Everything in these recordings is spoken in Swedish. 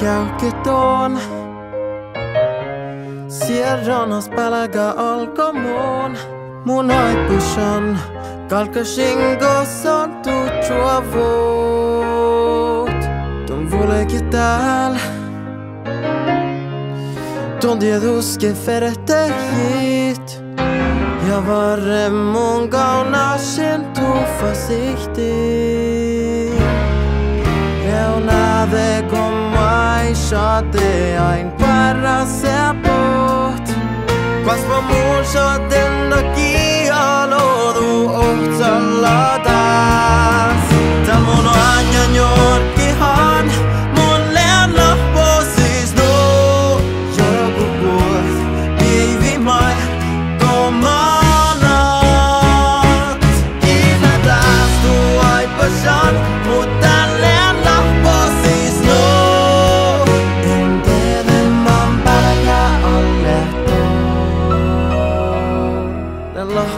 Lokitoon. Sierranas pälkä alkamoon. Mun aikuisen kalkasingos on tutsua voot. Ton volekin täällä. Ton dieduske ferette hit. Jag var mun kaunasen försiktig. Reunade já te para ser porto Quas vamos já tendo aqui a lo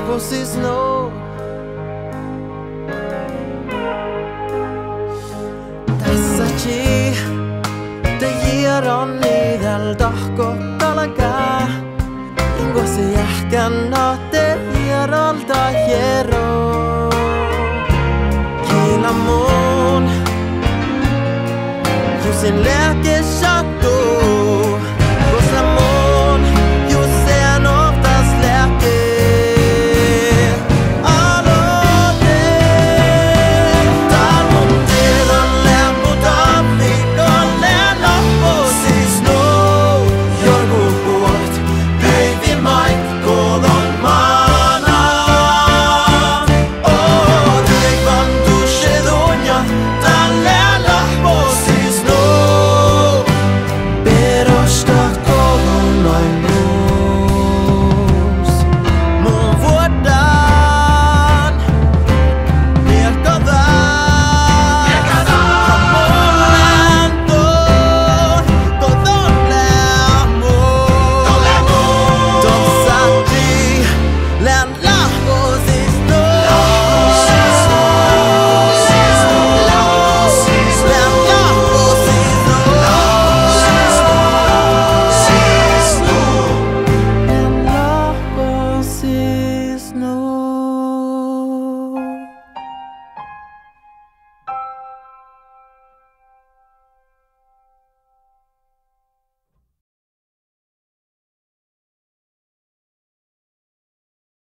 vocês não. Tässä chi, te hieron niiden tahko talaga. Ingua se jähkän no te hierolta hiero. Kiila mun, jusin